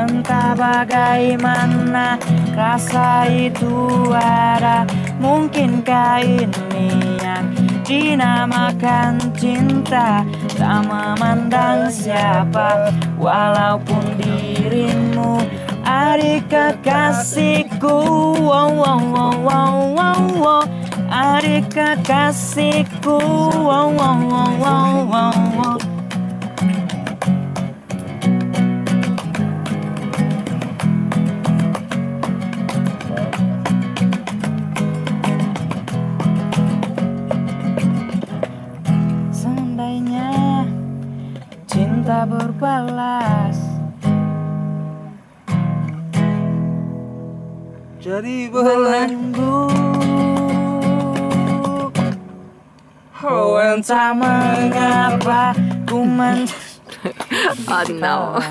Entah bagaimana rasa itu ada. Mungkinkah ini yang dinamakan cinta? Tak memandang siapa walaupun dirimu Adik kekasihku wow, wow, wow, wow, wow, wow. Adik kekasihku wow, wow, wow, wow, wow, cinta berbalas. Jadi belenggu Oh entah mengapa ku men di nawa.